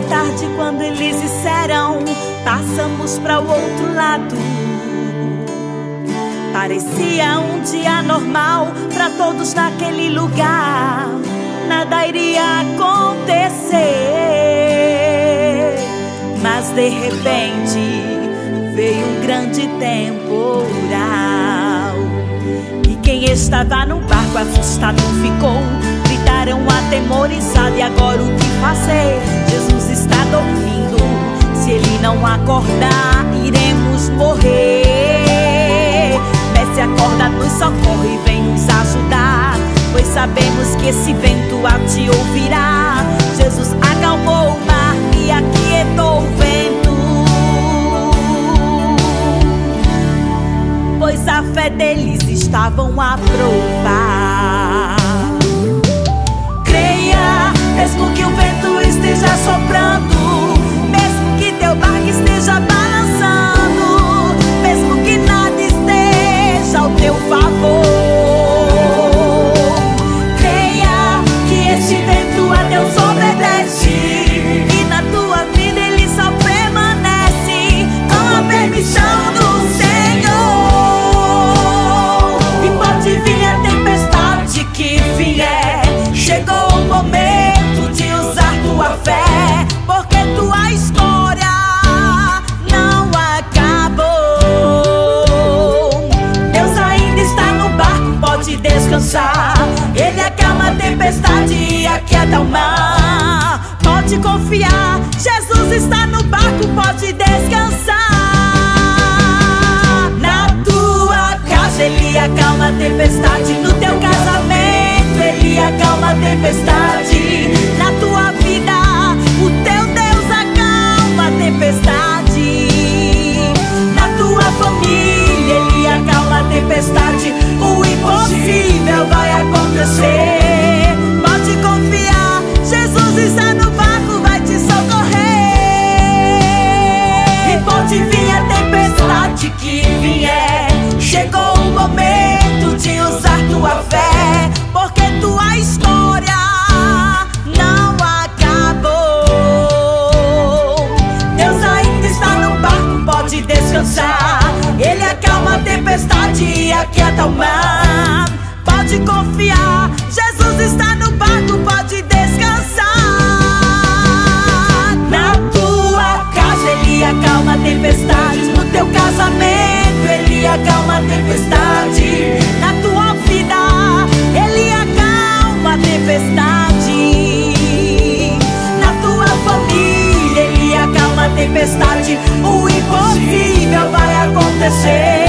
tarde quando eles disseram: Passamos para o outro lado. Parecia um dia normal para todos naquele lugar. Nada iria acontecer. Mas de repente veio um grande temporal. E quem estava no barco assustado ficou. Gritaram atemorizados: E agora o que fazer? Não acordar, iremos morrer. Mestre, acorda, nos socorre e vem nos ajudar. Pois sabemos que esse vento a te ouvirá. Jesus acalmou o mar e aquietou o vento. Pois a fé deles estavam a provar. Descansar. Ele acalma a tempestade e aquieta o mar. Pode confiar, Jesus está no barco, pode descansar. Na tua casa ele acalma a tempestade, no teu casamento ele acalma a tempestade. Acontecer.